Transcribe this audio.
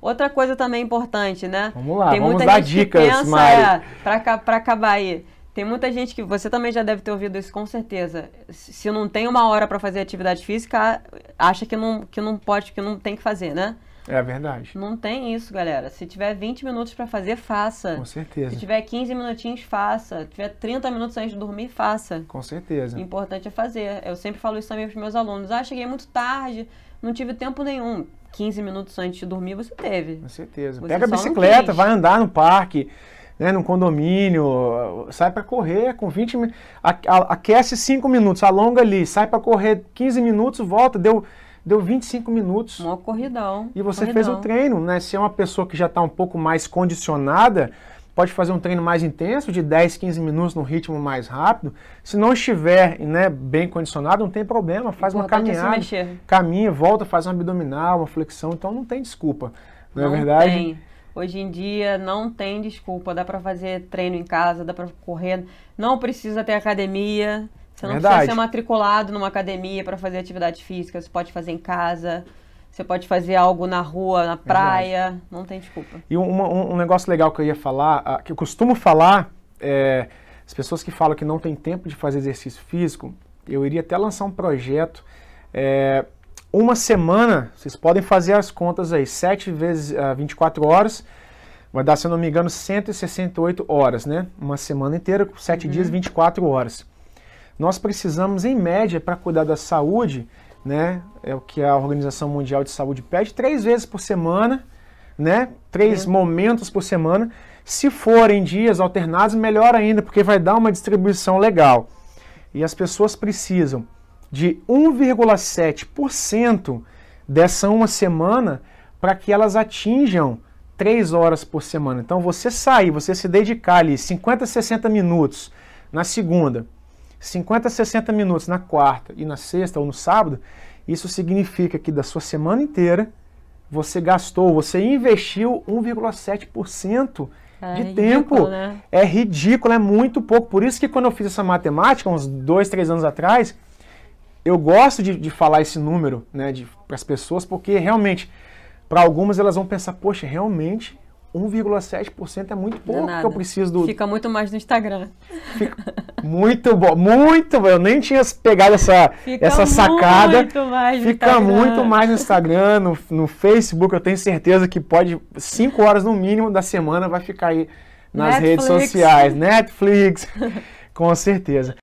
Outra coisa também importante, né? Vamos lá, Tem vamos dar dicas, pensa, Mari. É, para acabar aí. Tem muita gente que você também já deve ter ouvido isso com certeza. Se não tem uma hora para fazer atividade física, acha que não, que não pode, que não tem que fazer, né? É verdade. Não tem isso, galera. Se tiver 20 minutos para fazer, faça. Com certeza. Se tiver 15 minutinhos, faça. Se tiver 30 minutos antes de dormir, faça. Com certeza. O importante é fazer. Eu sempre falo isso também para meus alunos. Ah, cheguei muito tarde, não tive tempo nenhum. 15 minutos antes de dormir, você teve. Com certeza. Você Pega a bicicleta, vai andar no parque né, num condomínio, sai para correr com 20 minutos, aquece 5 minutos, alonga ali, sai para correr 15 minutos, volta, deu, deu 25 minutos. Uma corridão. E você corridão. fez o treino, né? Se é uma pessoa que já está um pouco mais condicionada, pode fazer um treino mais intenso, de 10, 15 minutos no ritmo mais rápido. Se não estiver né, bem condicionado, não tem problema, faz uma caminhada. Caminha, volta, faz um abdominal, uma flexão, então não tem desculpa. Não, é não é verdade? Tem. Hoje em dia não tem desculpa, dá para fazer treino em casa, dá para correr, não precisa ter academia. Você não Verdade. precisa ser matriculado numa academia para fazer atividade física, você pode fazer em casa. Você pode fazer algo na rua, na praia, não tem desculpa. E um, um, negócio legal que eu ia falar, que eu costumo falar, é, as pessoas que falam que não tem tempo de fazer exercício físico, eu iria até lançar um projeto é, uma semana, vocês podem fazer as contas aí, 7 vezes uh, ah, 24 horas, vai dar, se eu não me engano, 168 horas, né? Uma semana inteira, 7 uhum. dias, 24 horas. Nós precisamos, em média, para cuidar da saúde, né? É o que a Organização Mundial de Saúde pede, três vezes por semana, né? Três uhum. momentos por semana. Se forem dias alternados, melhor ainda, porque vai dar uma distribuição legal. E as pessoas precisam de 1,7% dessa uma semana para que elas atinjam 3 horas por semana. Então você sair, você se dedicar ali 50, 60 minutos na segunda, 50, 60 minutos na quarta e na sexta ou no sábado, isso significa que da sua semana inteira você gastou, você investiu 1,7% é de tempo. Ridículo, né? É ridículo, é muito pouco. Por isso que quando eu fiz essa matemática, uns dois, três anos atrás, eu gosto de, de falar esse número né, para as pessoas, porque realmente, para algumas elas vão pensar, poxa, realmente 1,7% é muito pouco que eu preciso do. Fica muito mais no Instagram. Fica muito bom, muito bom. Eu nem tinha pegado essa, essa sacada. Muito mais Fica Instagram. muito mais no Instagram, no, no Facebook. Eu tenho certeza que pode, 5 horas no mínimo da semana, vai ficar aí nas Netflix. redes sociais. Netflix, com certeza.